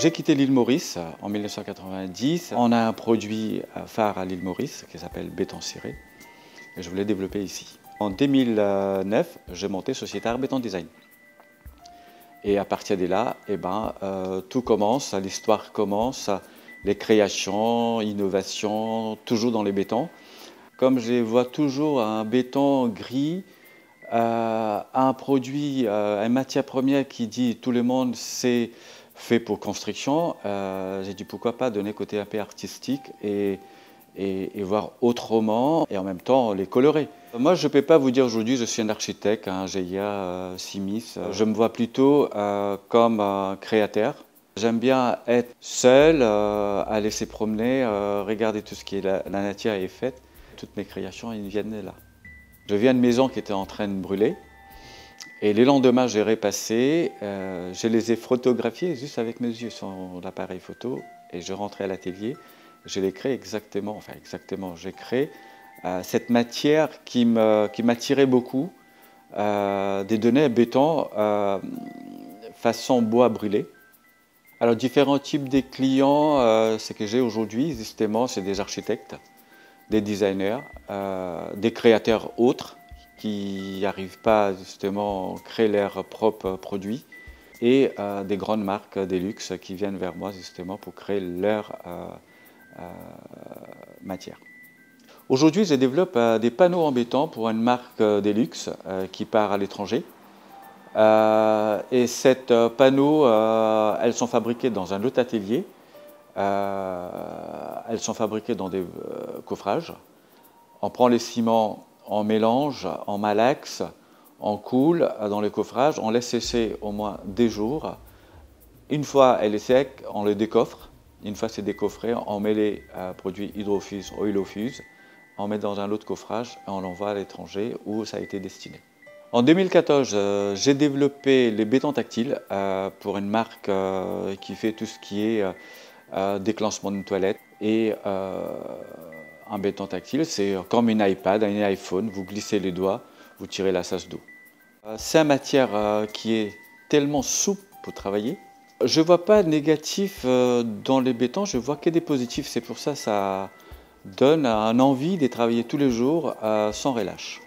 J'ai quitté l'île Maurice en 1990. On a un produit phare à l'île Maurice qui s'appelle béton ciré et je voulais développer ici. En 2009, j'ai monté Société Béton Design. Et à partir de là, eh ben, euh, tout commence, l'histoire commence, les créations, innovations, toujours dans les bétons. Comme je vois toujours un béton gris, euh, un produit, euh, une matière première qui dit tout le monde c'est fait pour construction, j'ai dit pourquoi pas donner côté peu artistique et, et, voir autrement et en même temps les colorer. Moi, je ne peux pas vous dire aujourd'hui je suis un architecte, un GIA, euh, Simis. Je me vois plutôt euh, comme un créateur. J'aime bien être seul, euh, à laisser promener, regarder tout ce qui est la, nature est faite. Toutes mes créations, ils viennent de là. Je viens d'une maison qui était en train de brûler. Et les lendemains, j'ai repassé, je les ai photographiés juste avec mes yeux, sans l'appareil photo. Et je rentrais à l'atelier je l'ai créé exactement, enfin exactement, j'ai créé euh, cette matière qui m'attirait beaucoup, euh, des données béton euh, façon bois brûlé. Alors différents types de clients, ce que j'ai aujourd'hui, justement, c'est des architectes, des designers, des créateurs autres qui n'arrivent pas justement à créer leurs propres produits et des grandes marques des luxe qui viennent vers moi justement pour créer leurs euh, matière. Aujourd'hui, je développe euh, des panneaux en béton pour une marque euh, Deluxe qui part à l'étranger. et ces panneaux, elles sont fabriquées dans un autre atelier. elles sont fabriquées dans des coffrages. On prend les ciments, on mélange, on malaxe, on coule dans les coffrages, on laisse sécher au moins des jours. Une fois elle est sec, on les décoffre une fois c'est décoffré, on met les euh, produits hydrofuse, oilofuse, on met dans un lot de coffrage et on l'envoie à l'étranger où ça a été destiné. En 2014, euh, j'ai développé les bétons tactiles euh, pour une marque qui fait tout ce qui est déclenchement d'une toilette. Et un béton tactile, c'est comme une iPad, un iPhone, vous glissez les doigts, vous tirez la sasse d'eau. c'est une matière qui est tellement souple pour travailler, je ne vois pas de négatif euh, dans les bétons, je vois que des positifs. C'est pour ça que ça donne un envie de travailler tous les jours euh, sans relâche.